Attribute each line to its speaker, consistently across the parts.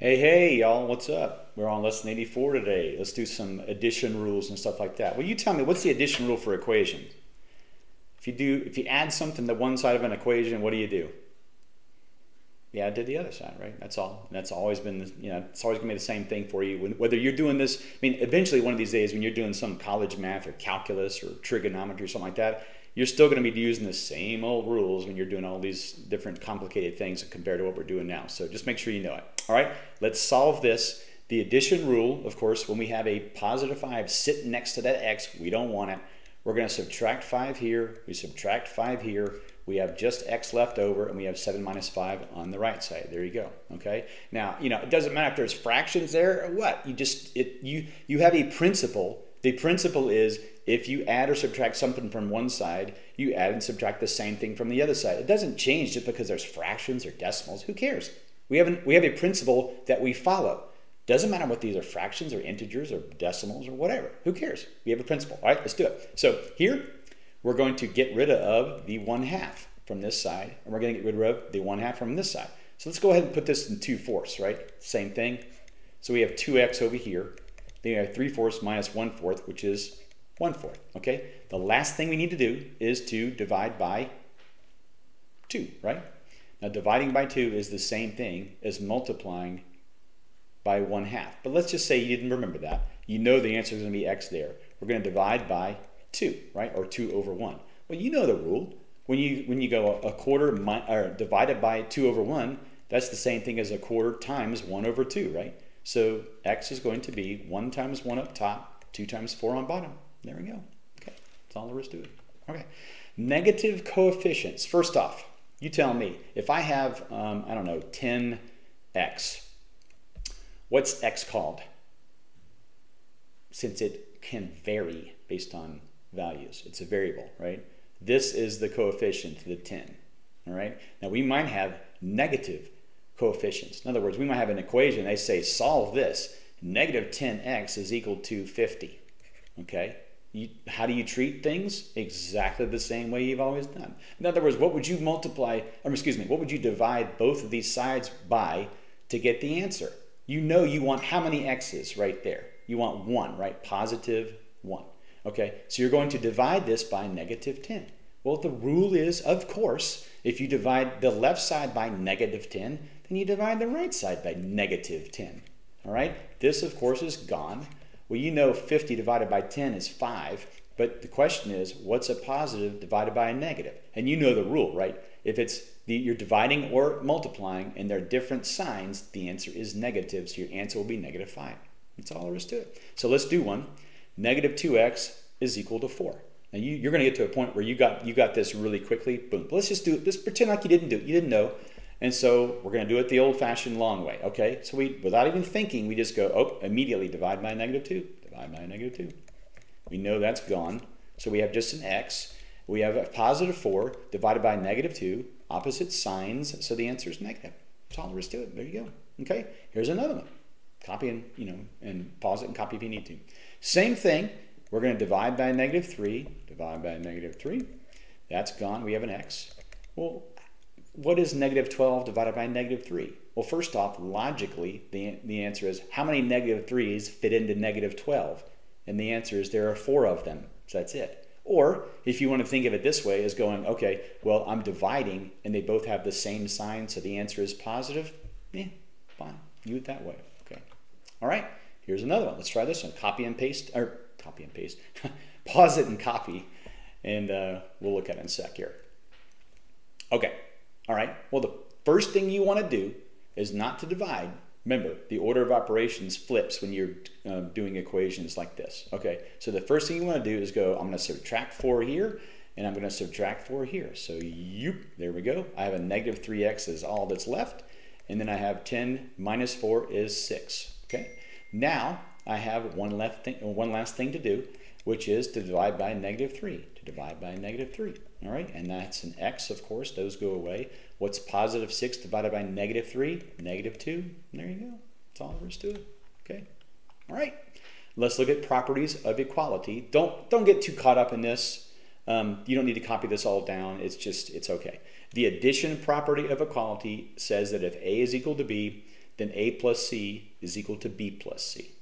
Speaker 1: Hey, hey, y'all, what's up? We're on lesson 84 today. Let's do some addition rules and stuff like that. Well, you tell me, what's the addition rule for equations? If you do, if you add something to one side of an equation, what do you do? You add to the other side, right? That's all. And that's always been, you know, it's always gonna be the same thing for you. Whether you're doing this, I mean, eventually one of these days when you're doing some college math or calculus or trigonometry or something like that, you're still going to be using the same old rules when you're doing all these different complicated things compared to what we're doing now. So just make sure you know it. All right, let's solve this. The addition rule, of course, when we have a positive 5 sitting next to that x, we don't want it. We're going to subtract 5 here. We subtract 5 here. We have just x left over, and we have 7 minus 5 on the right side. There you go. Okay. Now, you know, it doesn't matter if there's fractions there or what. You just, it, you, you have a principle. The principle is if you add or subtract something from one side, you add and subtract the same thing from the other side. It doesn't change just because there's fractions or decimals. Who cares? We have, an, we have a principle that we follow. Doesn't matter what these are fractions or integers or decimals or whatever. Who cares? We have a principle. All right, let's do it. So here, we're going to get rid of the 1 half from this side, and we're going to get rid of the 1 half from this side. So let's go ahead and put this in 2 fourths, right? Same thing. So we have 2x over here. Then we have 3 fourths minus 1 fourth, which is 1 fourth, okay? The last thing we need to do is to divide by 2, right? Now dividing by 2 is the same thing as multiplying by 1 half. But let's just say you didn't remember that. You know the answer is going to be x there. We're going to divide by 2, right? Or 2 over 1. Well, you know the rule. When you, when you go a quarter or divided by 2 over 1, that's the same thing as a quarter times 1 over 2, right? So x is going to be 1 times 1 up top, 2 times 4 on bottom. There we go. Okay, that's all there is to it. Okay, negative coefficients. First off, you tell me, if I have, um, I don't know, 10x, what's x called? Since it can vary based on values. It's a variable, right? This is the coefficient, the 10, all right? Now we might have negative coefficients. In other words, we might have an equation, they say solve this. Negative 10x is equal to 50, okay? You, how do you treat things? Exactly the same way you've always done. In other words, what would you multiply, or excuse me, what would you divide both of these sides by to get the answer? You know you want how many x's right there? You want 1, right? Positive 1. Okay, so you're going to divide this by negative 10. Well, the rule is, of course, if you divide the left side by negative 10, then you divide the right side by negative 10. All right, this, of course, is gone. Well, you know 50 divided by 10 is 5, but the question is, what's a positive divided by a negative? And you know the rule, right? If it's the, you're dividing or multiplying and they're different signs, the answer is negative, so your answer will be negative 5. That's all there is to it. So let's do one. Negative 2x is equal to 4. Now you, are going to get to a point where you got you got this really quickly. Boom. But let's just do it. Just pretend like you didn't do it. You didn't know. And so we're going to do it the old-fashioned long way, okay? So we, without even thinking, we just go, oh, immediately divide by negative 2, divide by negative 2. We know that's gone. So we have just an x. We have a positive 4 divided by negative 2, opposite signs, so the answer is negative. That's all there is to it. There you go. Okay, here's another one. Copy and, you know, and pause it and copy if you need to. Same thing. We're going to divide by negative 3, divide by negative 3. That's gone. We have an x. Well, what is negative 12 divided by negative 3? Well, first off, logically, the, the answer is how many negative 3's fit into negative 12? And the answer is there are four of them. So that's it. Or if you want to think of it this way, as going, okay, well, I'm dividing and they both have the same sign, so the answer is positive. Yeah, fine. Do it that way. Okay. All right. Here's another one. Let's try this one. Copy and paste, or copy and paste. Pause it and copy, and uh, we'll look at it in a sec here. Okay. All right, well, the first thing you want to do is not to divide. Remember, the order of operations flips when you're uh, doing equations like this. Okay, so the first thing you want to do is go, I'm going to subtract 4 here, and I'm going to subtract 4 here. So, you, there we go. I have a negative 3x is all that's left, and then I have 10 minus 4 is 6. Okay, now I have one, left thing, one last thing to do, which is to divide by negative 3, to divide by negative 3. All right, and that's an x, of course. Those go away. What's positive 6 divided by negative 3? Negative 2. There you go. That's all there is to it. Okay. All right. Let's look at properties of equality. Don't, don't get too caught up in this. Um, you don't need to copy this all down. It's just, it's okay. The addition property of equality says that if A is equal to B, then A plus C is equal to B plus C.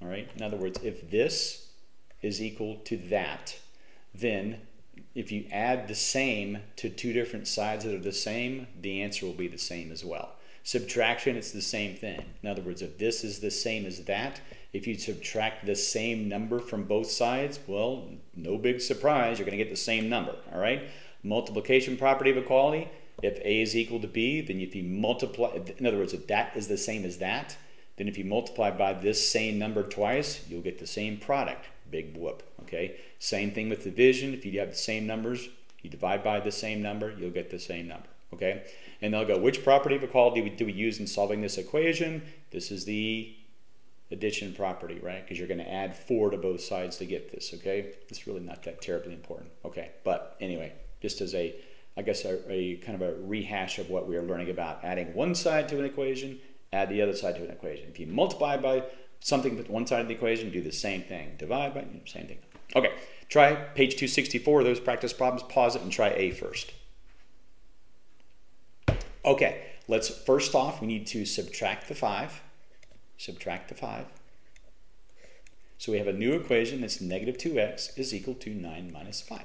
Speaker 1: All right? In other words, if this is equal to that, then if you add the same to two different sides that are the same, the answer will be the same as well. Subtraction, it's the same thing. In other words, if this is the same as that, if you subtract the same number from both sides, well, no big surprise, you're going to get the same number, all right? Multiplication property of equality, if A is equal to B, then if you multiply, in other words, if that is the same as that, then if you multiply by this same number twice, you'll get the same product. Big whoop, okay? Same thing with division. If you have the same numbers, you divide by the same number, you'll get the same number, okay? And they'll go, which property of equality do we use in solving this equation? This is the addition property, right? Because you're going to add 4 to both sides to get this, okay? It's really not that terribly important, okay? But anyway, just as a, I guess, a, a kind of a rehash of what we are learning about adding one side to an equation, add the other side to an equation. If you multiply by something with one side of the equation, do the same thing. Divide by, same thing. Okay, try page 264, those practice problems, pause it and try A first. Okay, let's, first off, we need to subtract the 5 subtract the 5. So we have a new equation that's negative 2x is equal to 9 minus 5.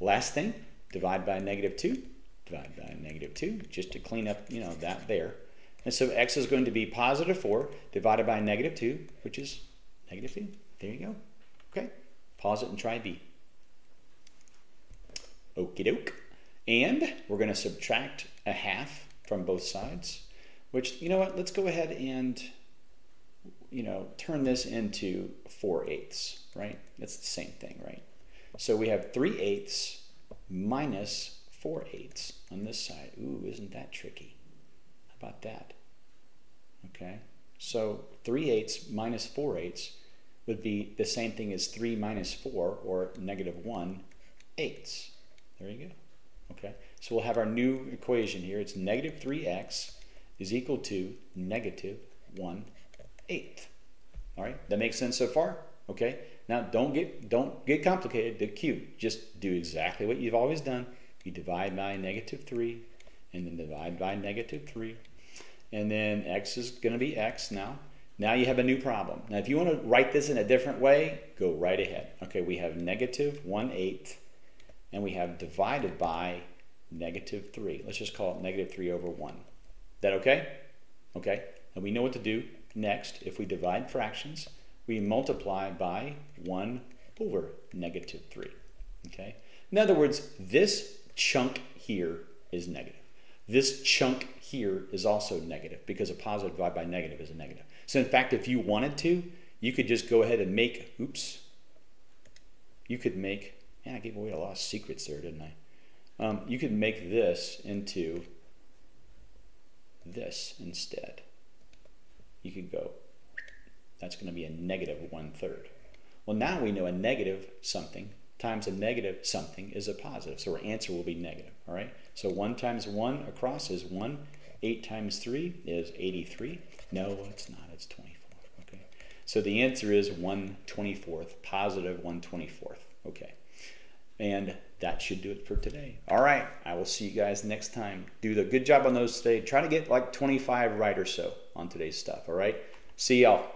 Speaker 1: Last thing, divide by negative 2, divide by negative 2, just to clean up, you know, that there. And so x is going to be positive 4 divided by negative 2, which is negative 2. There you go. Okay, pause it and try b. Okie doke. And we're going to subtract a half from both sides, which, you know what, let's go ahead and you know, turn this into 4 eighths, right? It's the same thing, right? So we have 3 eighths minus 4 eighths on this side. Ooh, isn't that tricky? About that? Okay, so 3 eighths minus 4 eighths would be the same thing as 3 minus 4, or negative 1 eighths. There you go. Okay, so we'll have our new equation here. It's negative 3x is equal to negative 1 eighth. All right, that makes sense so far? Okay, now don't get, don't get complicated, the cute. Just do exactly what you've always done. You divide by negative 3, and then divide by negative 3. And then x is going to be x now. Now you have a new problem. Now if you want to write this in a different way, go right ahead. Okay, we have negative 1 eighth, and we have divided by negative 3. Let's just call it negative 3 over 1. That okay? Okay, and we know what to do. Next, if we divide fractions, we multiply by 1 over negative 3. Okay? In other words, this chunk here is negative. This chunk here is also negative because a positive divided by negative is a negative. So in fact, if you wanted to, you could just go ahead and make, oops, you could make, man, I gave away a lot of secrets there, didn't I? Um, you could make this into this instead you could go, that's going to be a negative one-third. Well, now we know a negative something times a negative something is a positive. So our answer will be negative, all right? So 1 times 1 across is 1. 8 times 3 is 83. No, it's not. It's 24. Okay. So the answer is 1 24th, positive 1 24th. Okay. And that should do it for today. All right. I will see you guys next time. Do the good job on those today. Try to get like 25 right or so on today's stuff. All right. See y'all.